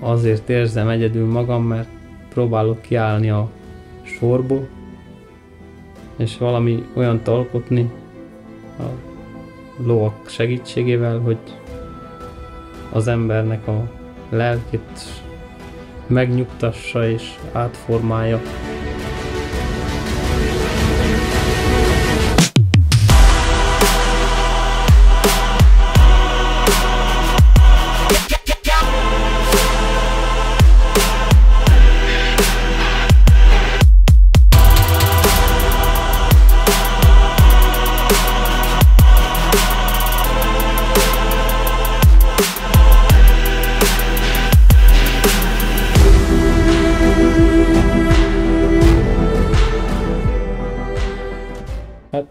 azért érzem egyedül magam, mert próbálok kiállni a sorból, és valami olyan alkotni a lovak segítségével, hogy az embernek a lelkét megnyugtassa és átformálja.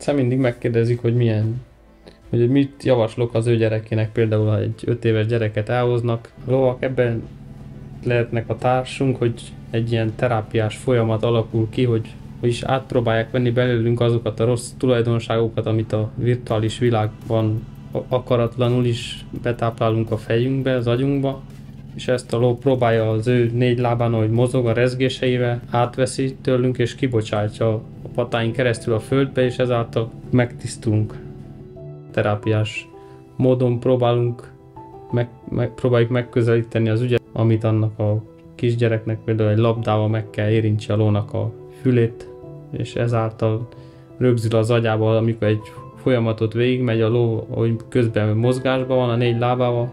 Hát mindig megkérdezik, hogy milyen hogy mit javaslok az ő gyerekének, például ha egy 5 éves gyereket elhoznak. Lovak ebben lehetnek a társunk, hogy egy ilyen terápiás folyamat alakul ki, hogy is átpróbálják venni belőlünk azokat a rossz tulajdonságokat, amit a virtuális világban akaratlanul is betáplálunk a fejünkbe, az agyunkba, és ezt a ló próbálja az ő négy lábán, hogy mozog a rezgéseivel, átveszi tőlünk és kibocsátja a patáink keresztül a földbe, és ezáltal megtisztulunk. Terápiás módon próbálunk meg, meg, próbáljuk megközelíteni az ügyet, amit annak a kisgyereknek például egy labdával meg kell érintse a lónak a fülét, és ezáltal rögzül az agyába, amikor egy folyamatot végigmegy a ló, hogy közben mozgásban van a négy lábával,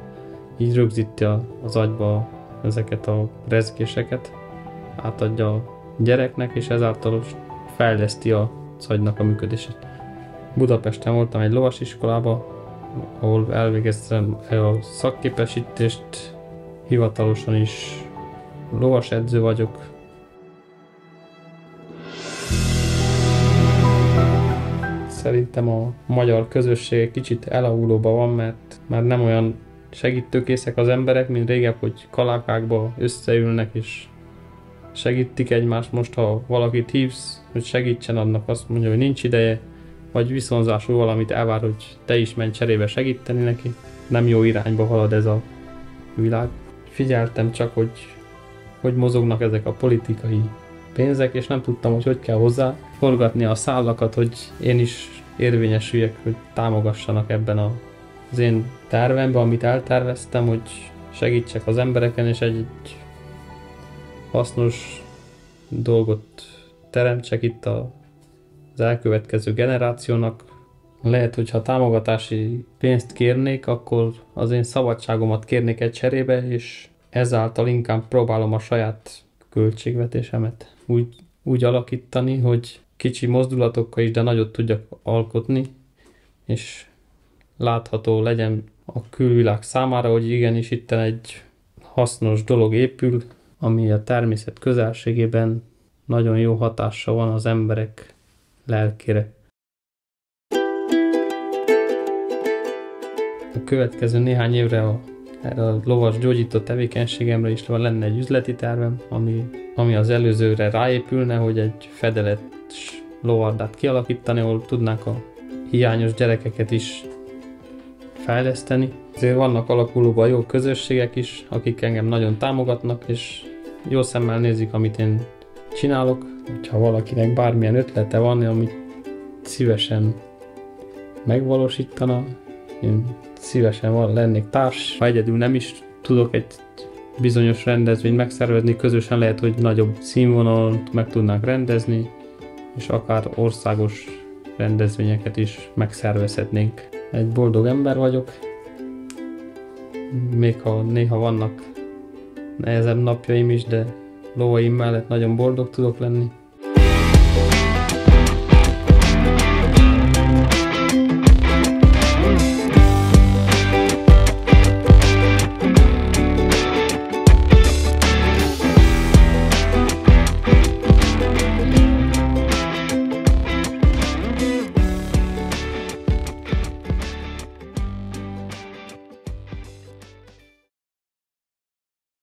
így rögzíti az agyba ezeket a rezgéseket, átadja a gyereknek, és ezáltal fejleszti a agynak a működését. Budapesten voltam egy lovasiskolába, ahol elvégeztem a szakképesítést, hivatalosan is lovas edző vagyok. Szerintem a magyar közösség kicsit elavulóban van, mert már nem olyan segítőkészek az emberek, mint régebb, hogy kalákákba összeülnek és segítik egymást. Most, ha valakit hívsz, hogy segítsen, annak azt mondja, hogy nincs ideje, vagy viszonzásul valamit elvár, hogy te is menj cserébe segíteni neki. Nem jó irányba halad ez a világ. Figyeltem csak, hogy hogy mozognak ezek a politikai pénzek, és nem tudtam, hogy hogy kell hozzá forgatni a szállakat, hogy én is érvényesüljek, hogy támogassanak ebben a az én tervemben, amit elterveztem, hogy segítsek az embereken, és egy hasznos dolgot teremtsek itt a, az elkövetkező generációnak. Lehet, hogy ha támogatási pénzt kérnék, akkor az én szabadságomat kérnék egy cserébe, és ezáltal inkább próbálom a saját költségvetésemet úgy, úgy alakítani, hogy kicsi mozdulatokkal is, de nagyot tudjak alkotni, és látható legyen a külvilág számára, hogy igenis itt egy hasznos dolog épül, ami a természet közelségében nagyon jó hatással van az emberek lelkére. A következő néhány évre a, a lovas gyógyító tevékenységemre is lenne egy üzleti tervem, ami, ami az előzőre ráépülne, hogy egy fedelet lovardát kialakítani, ahol tudnánk a hiányos gyerekeket is fejleszteni. Azért vannak alakulóban jó közösségek is, akik engem nagyon támogatnak, és jó szemmel nézik, amit én csinálok. Ha valakinek bármilyen ötlete van, amit szívesen megvalósítana, én szívesen van, lennék társ, ha egyedül nem is tudok egy bizonyos rendezvényt megszervezni, közösen lehet, hogy nagyobb színvonalon meg tudnánk rendezni, és akár országos rendezvényeket is megszervezhetnénk egy boldog ember vagyok, még ha néha vannak nehezebb napjaim is, de lovaim mellett nagyon boldog tudok lenni.